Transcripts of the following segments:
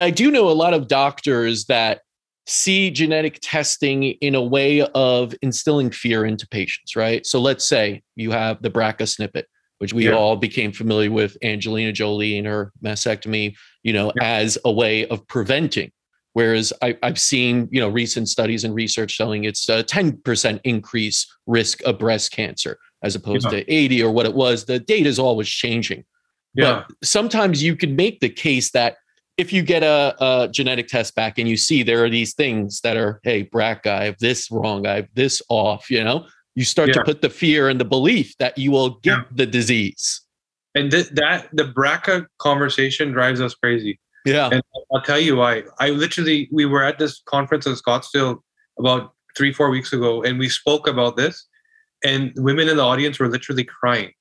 I do know a lot of doctors that see genetic testing in a way of instilling fear into patients, right? So let's say you have the BRCA snippet, which we yeah. all became familiar with Angelina Jolie and her mastectomy, you know, yeah. as a way of preventing. Whereas I, have seen, you know, recent studies and research showing it's a 10% increase risk of breast cancer as opposed yeah. to 80 or what it was. The data is always changing. Yeah. But sometimes you can make the case that if you get a, a, genetic test back and you see there are these things that are, hey, BRCA, I have this wrong, I have this off, you know, you start yeah. to put the fear and the belief that you will get yeah. the disease. And th- that the BRCA conversation drives us crazy. Yeah. And I'll tell you why. I literally, we were at this conference in Scottsdale about three, four weeks ago, and we spoke about this. And women in the audience were literally crying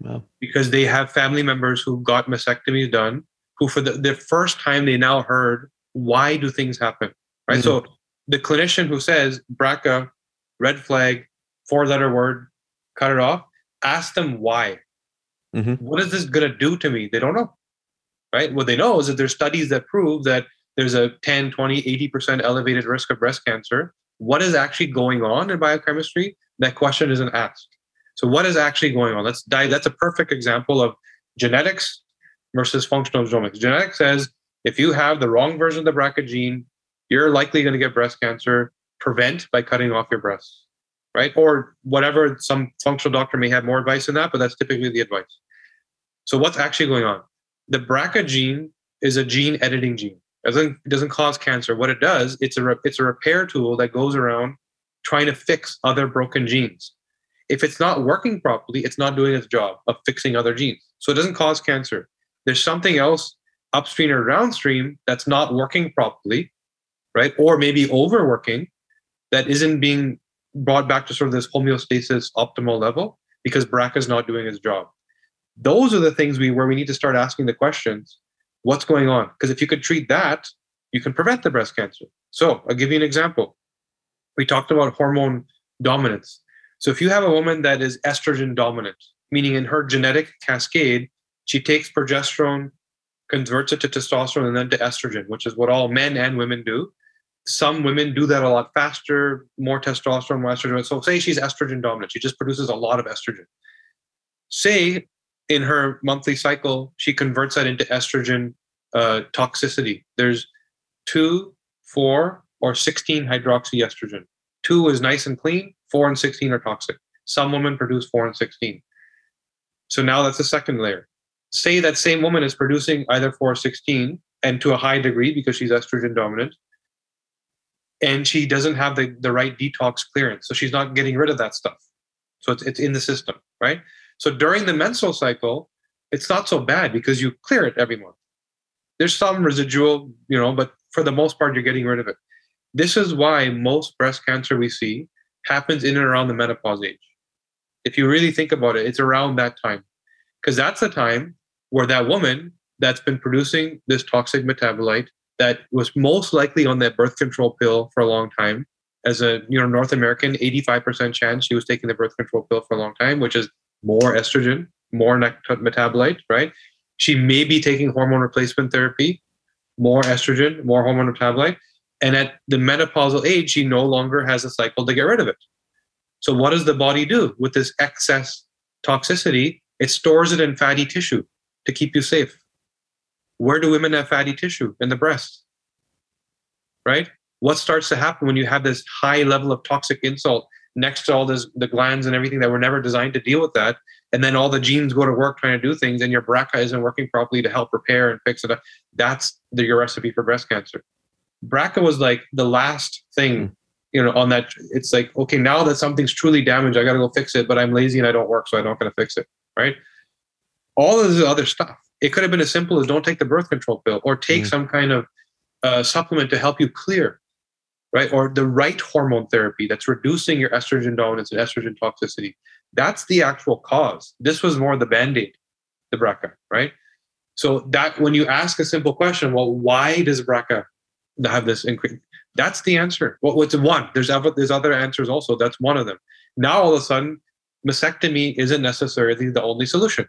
wow. because they have family members who got mastectomies done, who for the, the first time they now heard why do things happen, right? Mm-hmm. So the clinician who says BRCA, red flag, four letter word, cut it off, ask them why. Mm-hmm. What is this going to do to me? They don't know right? What they know is that there's studies that prove that there's a 10, 20, 80% elevated risk of breast cancer. What is actually going on in biochemistry? That question isn't asked. So what is actually going on? Let's dive. That's a perfect example of genetics versus functional genomics. Genetics says if you have the wrong version of the BRCA gene, you're likely going to get breast cancer. Prevent by cutting off your breasts, right? Or whatever. Some functional doctor may have more advice than that, but that's typically the advice. So what's actually going on? the BRCA gene is a gene editing gene. It doesn't, it doesn't cause cancer. What it does, it's a, it's a repair tool that goes around trying to fix other broken genes. If it's not working properly, it's not doing its job of fixing other genes. So it doesn't cause cancer. There's something else upstream or downstream that's not working properly, right? Or maybe overworking that isn't being brought back to sort of this homeostasis optimal level because BRCA is not doing its job. Those are the things we where we need to start asking the questions what's going on? Because if you could treat that you can prevent the breast cancer. So i'll give you an example. We talked about hormone dominance. So if you have a woman that is estrogen dominant meaning in her genetic cascade she takes progesterone converts it to testosterone and then to estrogen which is what all men and women do some women do that a lot faster more testosterone more estrogen so say she's estrogen dominant she just produces a lot of estrogen say in her monthly cycle, she converts that into estrogen uh, toxicity. There's two, four, or 16 hydroxyestrogen. Two is nice and clean, four and 16 are toxic. Some women produce four and 16. So now that's the second layer. Say that same woman is producing either four or 16 and to a high degree because she's estrogen dominant. And she doesn't have the, the right detox clearance. So she's not getting rid of that stuff. So it's, it's in the system, right? So during the menstrual cycle, it's not so bad because you clear it every month. There's some residual, you know, but for the most part, you're getting rid of it. This is why most breast cancer we see happens in and around the menopause age. If you really think about it, it's around that time because that's the time where that woman that's been producing this toxic metabolite that was most likely on that birth control pill for a long time as a you know north american 85% chance she was taking the birth control pill for a long time which is more estrogen, more metabolite, right? She may be taking hormone replacement therapy, more estrogen, more hormone metabolite. And at the menopausal age, she no longer has a cycle to get rid of it. So, what does the body do with this excess toxicity? It stores it in fatty tissue to keep you safe. Where do women have fatty tissue? In the breast. Right? What starts to happen when you have this high level of toxic insult next to all this, the glands and everything that were never designed to deal with that. And then all the genes go to work trying to do things, and your BRCA isn't working properly to help repair and fix it. up. That's the, your recipe for breast cancer. BRCA was like the last thing, you know, on that. It's like, okay, now that something's truly damaged, I got to go fix it, but I'm lazy and I don't work, so I'm not going to fix it, right? All of this other stuff. It could have been as simple as don't take the birth control pill or take mm. some kind of uh, supplement to help you clear right? Or the right hormone therapy that's reducing your estrogen dominance and estrogen toxicity. That's the actual cause. This was more the band aid, the BRCA, right? So that when you ask a simple question, well, why does BRCA have this increase? That's the answer. Well, what's one? There's other, there's other answers also. That's one of them. Now all of a sudden, mastectomy isn't necessarily the only solution,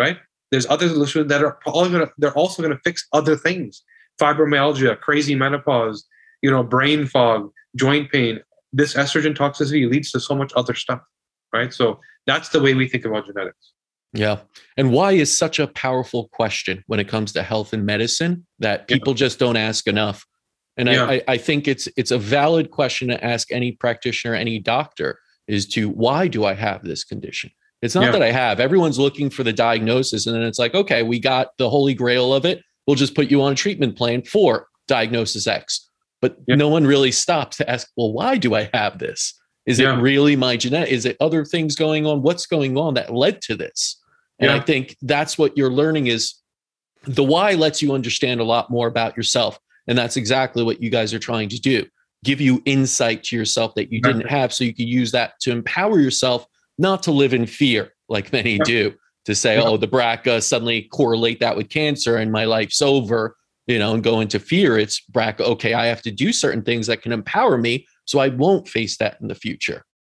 right? There's other solutions that are probably going to, they're also going to fix other things fibromyalgia, crazy menopause, you know, brain fog, joint pain. This estrogen toxicity leads to so much other stuff, right? So that's the way we think about genetics. Yeah. And why is such a powerful question when it comes to health and medicine that people yeah. just don't ask enough? And yeah. I, I think it's it's a valid question to ask any practitioner, any doctor, is to why do I have this condition? It's not yeah. that I have. Everyone's looking for the diagnosis, and then it's like, okay, we got the holy grail of it. We'll just put you on a treatment plan for diagnosis X. But yeah. no one really stops to ask, well, why do I have this? Is yeah. it really my genetic? Is it other things going on? What's going on that led to this? And I think that's what you're learning is the why lets you understand a lot more about yourself. And that's exactly what you guys are trying to do. Give you insight to yourself that you didn't have so you can use that to empower yourself not to live in fear like many do to say, oh, the BRCA suddenly correlate that with cancer and my life's over, you know, and go into fear. It's BRCA, okay, I have to do certain things that can empower me so I won't face that in the future.